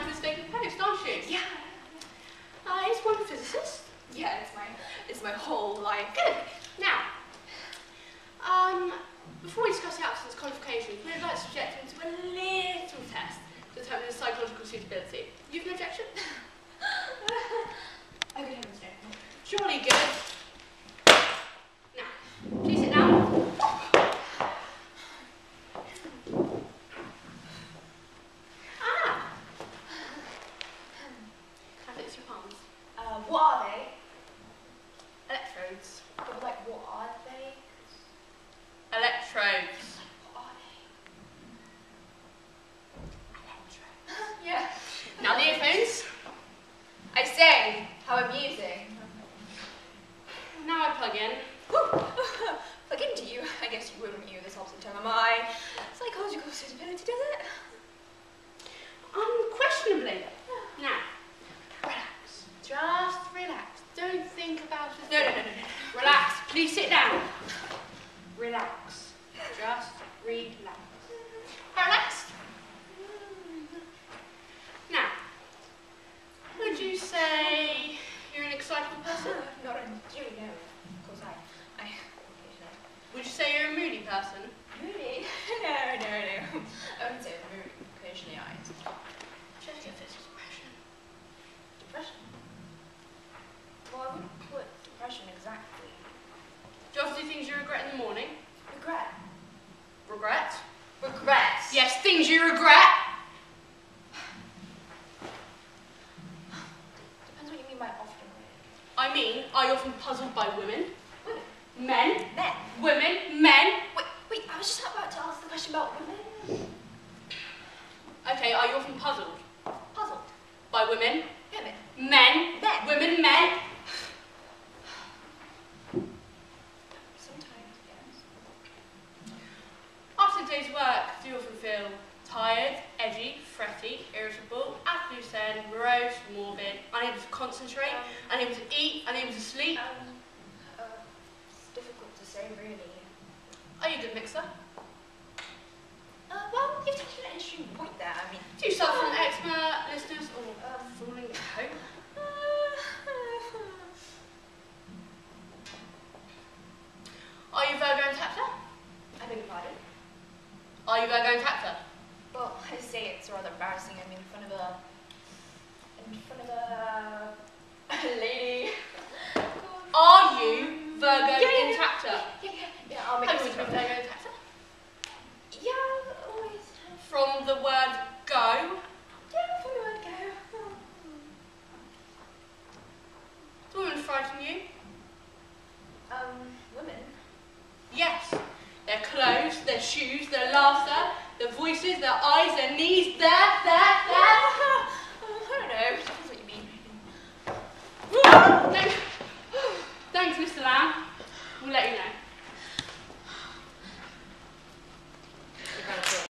for this vacant post, aren't you? Yeah. I is one a physicist? Yeah, it's my it's my whole life. Good. Now, um, before we discuss the applicant's qualifications, we'd like to subject him to a little test to determine his psychological suitability. You've no objection? Oh, good heavens, no. Surely good. Now, please sit down. Ah! Have it your palms. Uh, what are they? Electrodes. But, like, what are they? Electrodes. What are they? yeah. Now the earphones. I say, how amusing. Now I plug in. Look into you. I guess you wouldn't use this opposite term of my psychological suitability, does it? Unquestionably. Now, relax. Just relax. Don't think about it. No, no, no, no, no. Relax. Please sit down. Relax. Just relax. Relax. Now, would you say you're an excitable person? Not a Julie, no. Of course, I, I, occasionally. Would you say you're a moody person? Moody? no, no, no. I wouldn't say moody. Occasionally, I. Just if it's depression. Depression? Well, I wouldn't put depression exactly. Do you often do things you regret in the morning? Regret. Regret? Regret? Yes, things you regret. Depends what you mean by often. I mean, are you often puzzled by women? Women. Men? Men. Women? Men? Wait, wait, I was just about to ask the question about women. Okay, are you often puzzled Puzzled. by women? Women. Men? Men. Women? Men? Sometimes, yes. After a day's work, do you often feel tired, edgy, fretty, irritable, end, morose, morbid, unable to concentrate, Um, unable to eat, unable to sleep? Um, uh, it's difficult to say, really. Are you a good mixer? You Virgo intacta? Well, I say it's rather embarrassing. I mean, in front of a, in front of a, lady. Are you Virgo Yeah, yeah, and yeah. Yeah, yeah, yeah. I'll make Have you been Virgo intacta? Yeah, always. have. From the word go, Yeah, from the word go. do women frighten you? Um, women. Yes. Their clothes, their shoes, their laughter, their voices, their eyes, their knees, there, there, there. I don't know. Depends what you mean.